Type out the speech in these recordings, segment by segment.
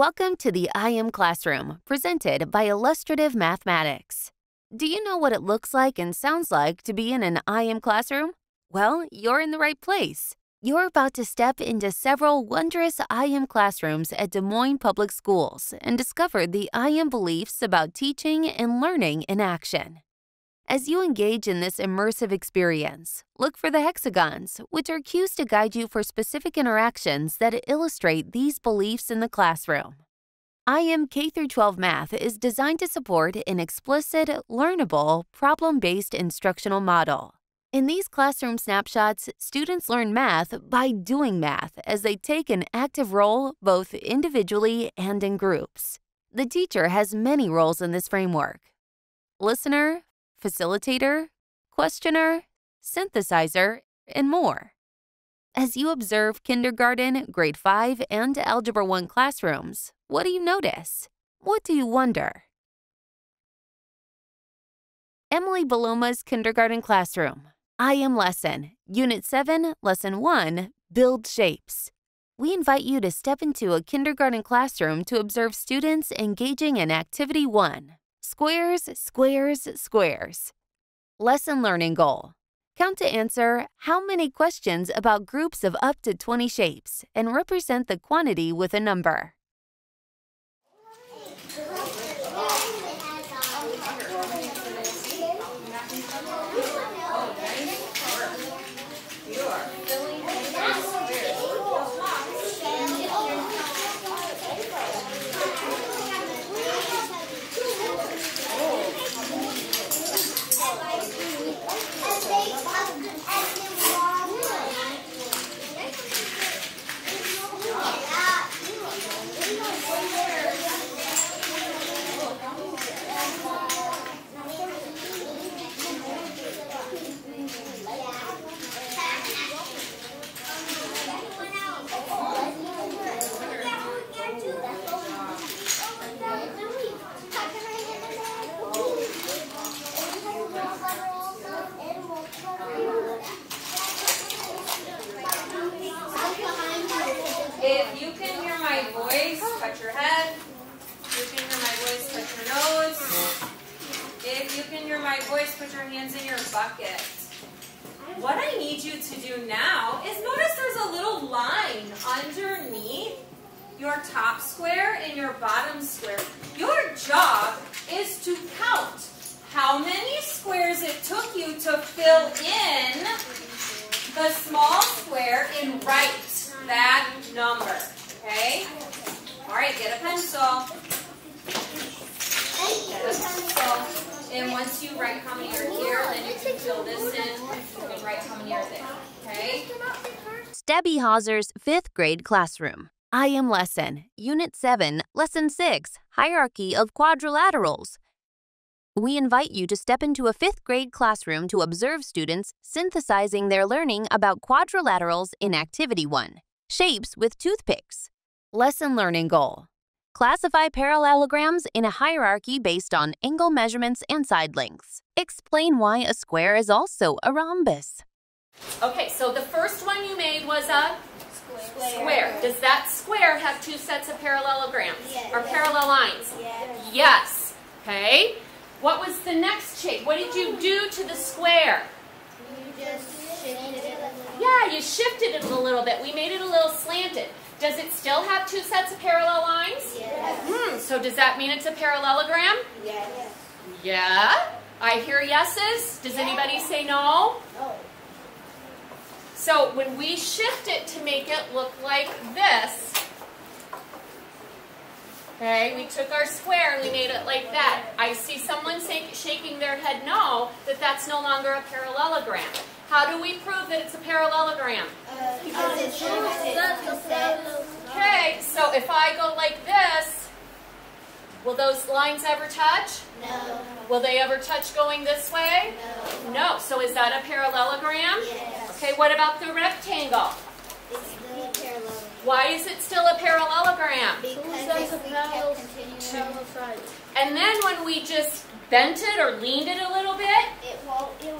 Welcome to the IM Classroom, presented by Illustrative Mathematics. Do you know what it looks like and sounds like to be in an IM classroom? Well, you're in the right place. You're about to step into several wondrous IM classrooms at Des Moines Public Schools and discover the IM beliefs about teaching and learning in action. As you engage in this immersive experience, look for the hexagons, which are cues to guide you for specific interactions that illustrate these beliefs in the classroom. IM K 12 Math is designed to support an explicit, learnable, problem based instructional model. In these classroom snapshots, students learn math by doing math as they take an active role both individually and in groups. The teacher has many roles in this framework listener, facilitator, questioner, synthesizer, and more. As you observe kindergarten, grade 5, and Algebra 1 classrooms, what do you notice? What do you wonder? Emily Baloma's kindergarten classroom. IM lesson, Unit 7, Lesson 1, Build Shapes. We invite you to step into a kindergarten classroom to observe students engaging in Activity 1. Squares, squares, squares. Lesson learning goal. Count to answer how many questions about groups of up to 20 shapes and represent the quantity with a number. If you can hear my voice, touch your head. If you can hear my voice, touch your nose. If you can hear my voice, put your hands in your bucket. What I need you to do now is notice there's a little line underneath your top square and your bottom square. Your job is to count how many squares it took you to fill in the small square and write that number. Okay? All right, get a pencil. Get a pencil. And once you write how many are here, then you can fill this in. Can write how many are there. Okay? Stebby Hauser's fifth grade classroom. IM lesson, Unit 7, Lesson 6, Hierarchy of Quadrilaterals. We invite you to step into a fifth grade classroom to observe students synthesizing their learning about quadrilaterals in Activity 1 Shapes with Toothpicks. Lesson Learning Goal Classify parallelograms in a hierarchy based on angle measurements and side lengths. Explain why a square is also a rhombus. Okay, so the first one you made was a Square. square. Does that square have two sets of parallelograms? Yes. Or parallel lines? Yes. Yes. Okay. What was the next shape? What did you do to the square? You just shifted it a little. Yeah, you shifted it a little bit. We made it a little slanted. Does it still have two sets of parallel lines? Yes. Hmm, so does that mean it's a parallelogram? Yes. Yeah. I hear yeses. Does anybody say no? No. So when we shift it to make it look like this, okay, we took our square and we made it like that. I see someone say, shaking their head no, that that's no longer a parallelogram. How do we prove that it's a parallelogram? Because it's shifted. Okay, so if I go like this, will those lines ever touch? No. Will they ever touch going this way? No. No. So is that a parallelogram? Yes. Okay, what about the rectangle? It's the parallel. Why is it still a parallelogram? Because if we kept continuing, And then when we just bent it or leaned it a little bit, it won't. It'll never cross.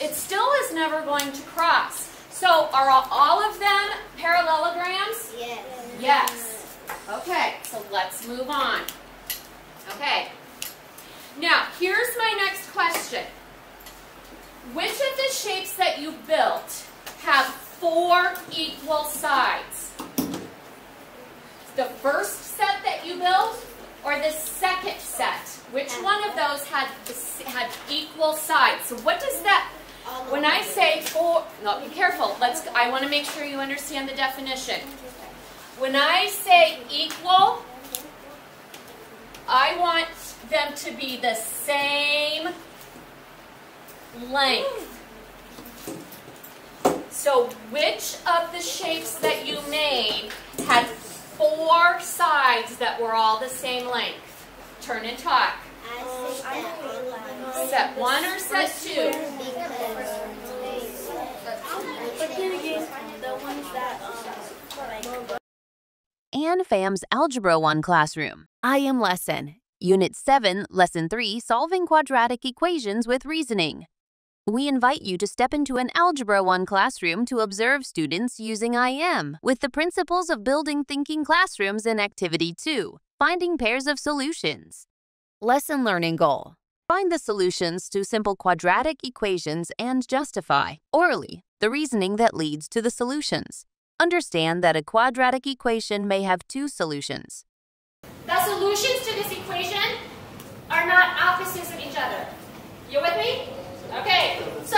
It still is never going to cross. So are all- of them parallelograms? Yes. Yes. Okay, so let's move on. Okay. Now, here's my next question. Which of the shapes that you built have four equal sides? The first set that you built or the second set? Which one of those had, had equal sides? So what does that, when I say four, no, be careful. Let's, I want to make sure you understand the definition. When I say equal, I want them to be the same length. So which of the shapes that you made had four sides that were all the same length? Turn and talk. Set one or set two? Anne Pham's Algebra 1 Classroom. IM Lesson. Unit 7, Lesson 3 Solving Quadratic Equations with Reasoning. We invite you to step into an Algebra 1 classroom to observe students using IM with the principles of building thinking classrooms in Activity 2, Finding Pairs of Solutions. Lesson Learning Goal Find the solutions to simple quadratic equations and justify, orally, the reasoning that leads to the solutions. Understand that a quadratic equation may have two solutions. The solutions to this equation are not opposites of each other. You with me? Okay, so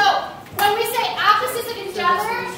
when we say opposites of each other,